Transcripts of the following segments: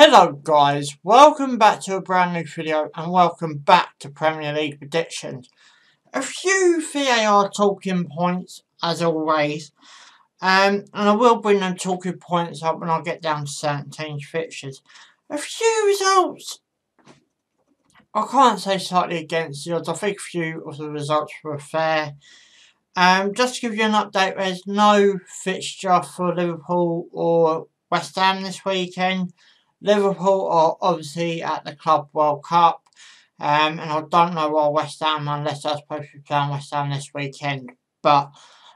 Hello guys, welcome back to a brand new video and welcome back to Premier League predictions. A few VAR talking points as always um, and I will bring them talking points up when I get down to certain teams fixtures. A few results I can't say slightly against the odds, I think a few of the results were fair. Um, just to give you an update, there's no fixture for Liverpool or West Ham this weekend. Liverpool are obviously at the Club World Cup. Um, and I don't know why West Ham, unless they're supposed to be West Ham this weekend. But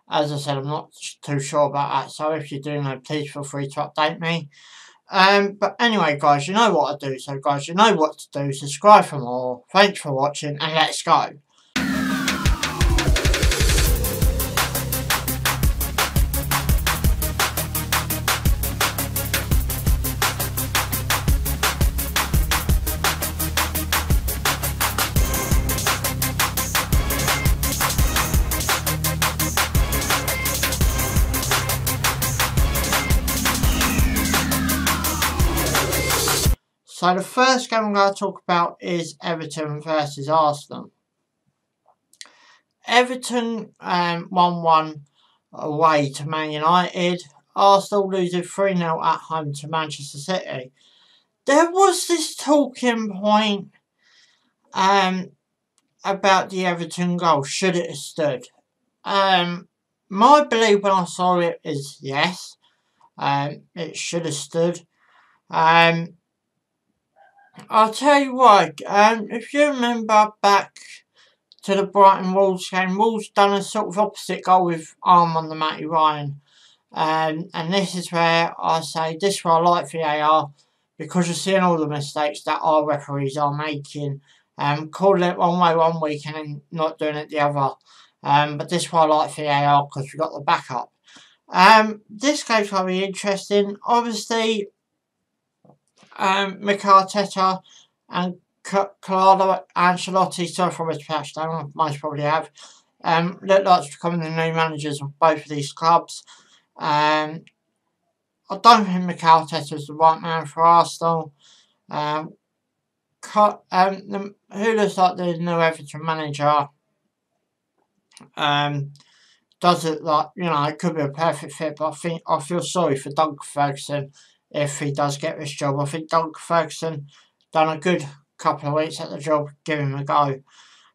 as I said, I'm not too sure about that. So if you do know, please feel free to update me. Um, but anyway, guys, you know what I do. So, guys, you know what to do. Subscribe for more. Thanks for watching, and let's go. So the first game I'm going to talk about is Everton versus Arsenal. Everton 1-1 um, away to Man United. Arsenal losing 3-0 at home to Manchester City. There was this talking point um, about the Everton goal. Should it have stood? Um, my belief when I saw it is yes. Um, it should have stood. Um, I'll tell you what, um, if you remember back to the Brighton Wolves game, Wolves done a sort of opposite goal with arm on the Matty Ryan. Um, and this is where I say, this is where I like VAR, because you're seeing all the mistakes that our referees are making. Um, calling it one way one week and then not doing it the other. Um, but this is why I like VAR, because we've got the backup. Um, this game's going to be interesting. Obviously, um, Mikel Arteta and Carlo Ancelotti, sorry for mispronounced, I most probably have, um, look like becoming the new managers of both of these clubs. Um, I don't think Mikel Arteta is the right man for Arsenal. Um, um, the, who looks like the new Everton manager um, does it like, you know, it could be a perfect fit, but I think I feel sorry for Duncan Ferguson if he does get this job. I think Duncan Ferguson done a good couple of weeks at the job, give him a go.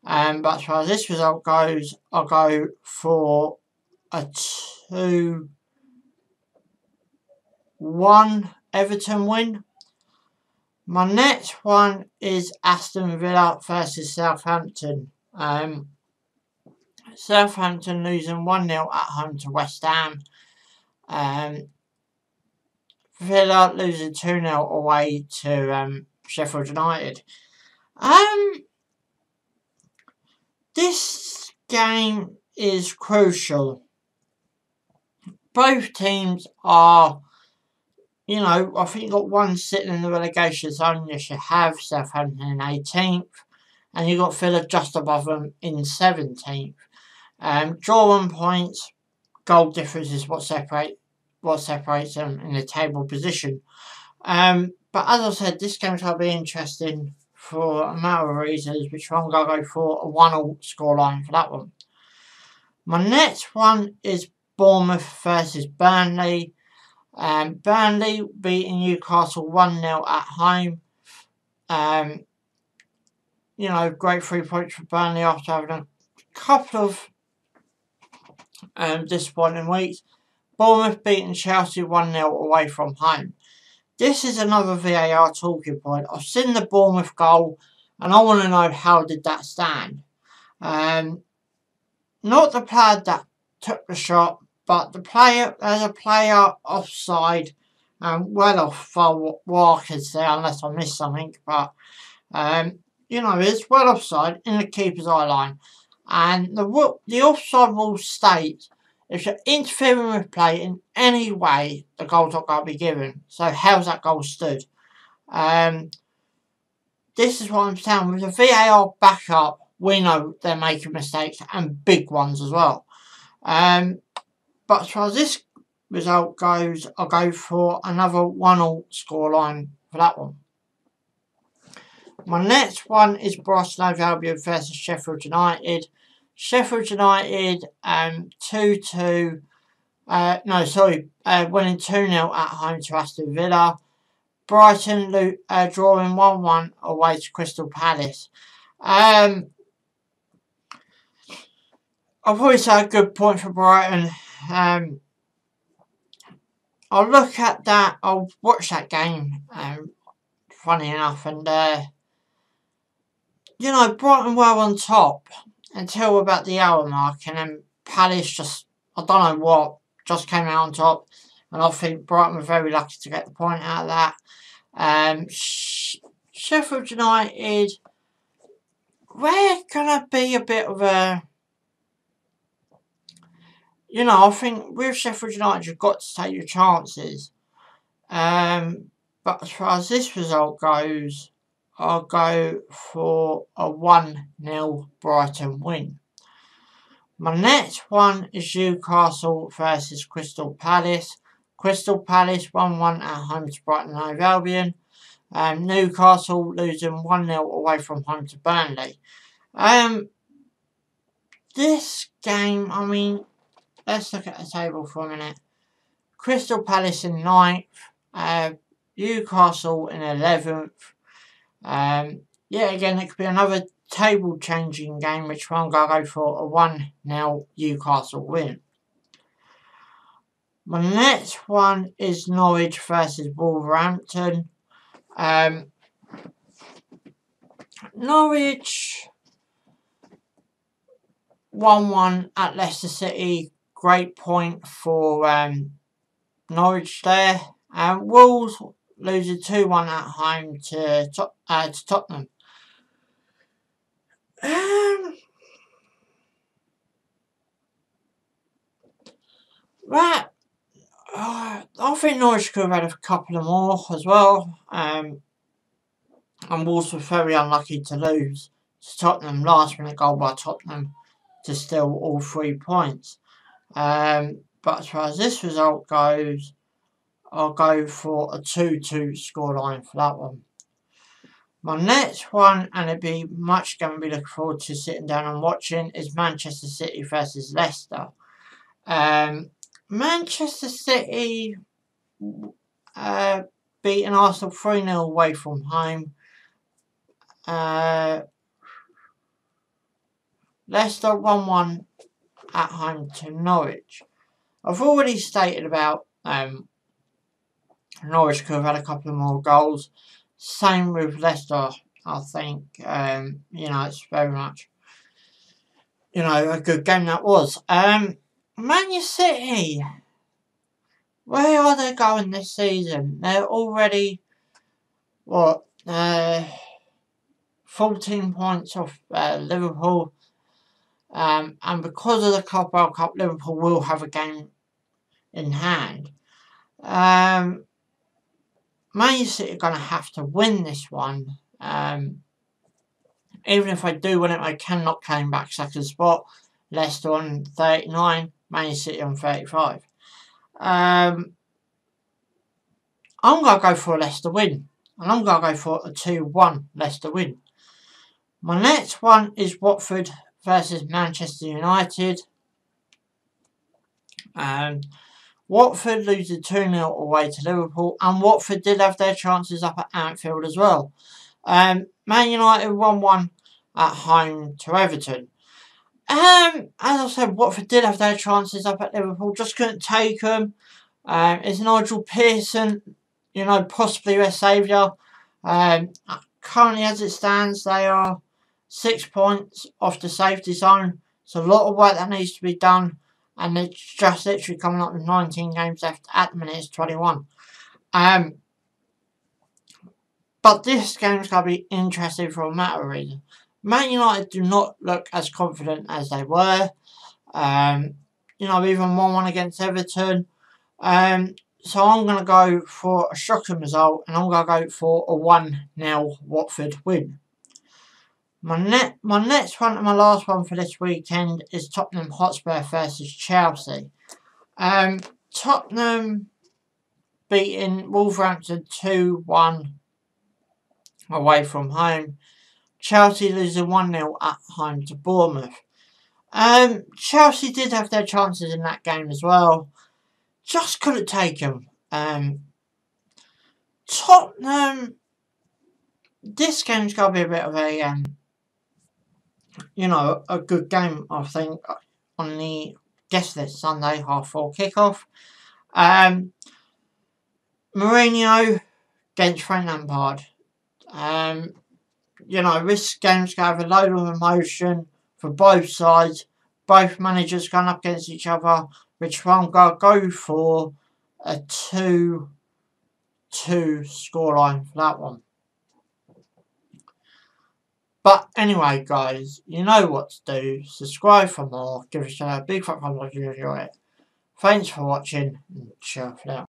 Um, but as far as this result goes, I'll go for a 2 1 Everton win. My next one is Aston Villa versus Southampton. Um, Southampton losing 1 0 at home to West Ham. Um, Villa losing 2 0 away to um, Sheffield United. Um, this game is crucial. Both teams are, you know, I think got one sitting in the relegation zone. You should have Southampton in 18th, and you've got Villa just above them in 17th. Um, draw one points, goal difference is what separates what separates them in the table position. Um, but as I said, this game's going be interesting for a matter of reasons, which I'm going to go for a 1-0 scoreline for that one. My next one is Bournemouth versus Burnley. Um, Burnley beating Newcastle 1-0 at home. Um, you know, great three points for Burnley after having a couple of um, disappointing weeks. Bournemouth beating Chelsea 1-0 away from home. This is another VAR talking point. I've seen the Bournemouth goal and I want to know how did that stand. Um, not the player that took the shot, but the player, there's a player offside um, well off for Walkers there, unless I missed something, but um, you know, it's well offside in the keeper's eye line. And the, the offside rule states if you're interfering with play in any way, the goal's not going to be given. So how's that goal stood? Um, this is what I'm saying. With the VAR backup, we know they're making mistakes and big ones as well. Um, but as far as this result goes, I'll go for another 1-0 scoreline for that one. My next one is Brighton Albion versus Sheffield United. Sheffield United um 2-2 uh, no sorry uh, winning 2-0 at home to Aston Villa. Brighton uh, drawing 1-1 away to Crystal Palace. Um, I've always had a good point for Brighton. Um, I'll look at that, I'll watch that game, um, funny enough, and, uh, you know, Brighton were on top until about the hour mark, and then Palace just, I don't know what, just came out on top, and I think Brighton were very lucky to get the point out of that. Um, Sheffield United, we're going to be a bit of a you know, I think with Sheffield United, you've got to take your chances. Um, but as far as this result goes, I'll go for a 1 0 Brighton win. My next one is Newcastle versus Crystal Palace. Crystal Palace 1 1 at home to Brighton Hove Albion. Um, Newcastle losing 1 0 away from home to Burnley. Um, this game, I mean, let's look at the table for a minute. Crystal Palace in ninth, uh, Newcastle in 11th. Um, yeah, again, it could be another table changing game, which going to go for a 1 0 Newcastle win. My next one is Norwich versus Wolverhampton. Um, Norwich 1 1 at Leicester City great point for um, Norwich there. Um, Wolves losing 2-1 at home to, uh, to Tottenham. Um, that, uh, I think Norwich could have had a couple of more as well. Um, and Wolves were very unlucky to lose to Tottenham. Last minute goal by Tottenham to steal all three points. Um, but as far as this result goes, I'll go for a 2-2 scoreline for that one. My next one, and it'd be much going to be looking forward to sitting down and watching, is Manchester City versus Leicester. Um, Manchester City uh, beating Arsenal 3 0 away from home. Uh, Leicester 1 1 at home to Norwich. I've already stated about um, Norwich could have had a couple of more goals. Same with Leicester, I think. Um, you know, it's very much, you know, a good game that was. Um, Man City, where are they going this season? They're already, what, uh, 14 points off uh, Liverpool. Um, and because of the World Cup, Liverpool will have a game in hand. Um, Man City are going to have to win this one. Um, even if I do win it, I cannot claim back second spot. Leicester on 39, Man City on 35. Um, I'm going to go for a Leicester win. And I'm going to go for a 2-1 Leicester win. My next one is Watford versus Manchester United. Um, Watford losing 2 0 away to Liverpool, and Watford did have their chances up at Anfield as well. Um, Man United 1 1 at home to Everton. Um, as I said, Watford did have their chances up at Liverpool, just couldn't take them. Um, is Nigel Pearson, you know, possibly their saviour? Um, currently, as it stands, they are six points off the safety zone. It's a lot of work that needs to be done. And it's just literally coming up with 19 games left. At the minute, it's 21. Um, but this game's going to be interesting for a matter of reason. Man United do not look as confident as they were. Um, you know, even 1-1 against Everton. Um, so I'm going to go for a shocking result. And I'm going to go for a 1-0 Watford win. My, net, my next one and my last one for this weekend is Tottenham Hotspur versus Chelsea. Um, Tottenham beating Wolverhampton 2 1 away from home. Chelsea losing 1 0 at home to Bournemouth. Um, Chelsea did have their chances in that game as well. Just couldn't take them. Um, Tottenham. This game's got to be a bit of a, um, you know, a good game, I think, on the guess this Sunday half four kickoff. Um, Mourinho against Frank Lampard. Um, you know, this game's going to have a load of emotion for both sides. Both managers going up against each other, which one going to go for a 2 2 scoreline for that one. But anyway, guys, you know what to do. Subscribe for more. Give us a big fat thumbs up if you enjoy it. Thanks for watching and ciao for now.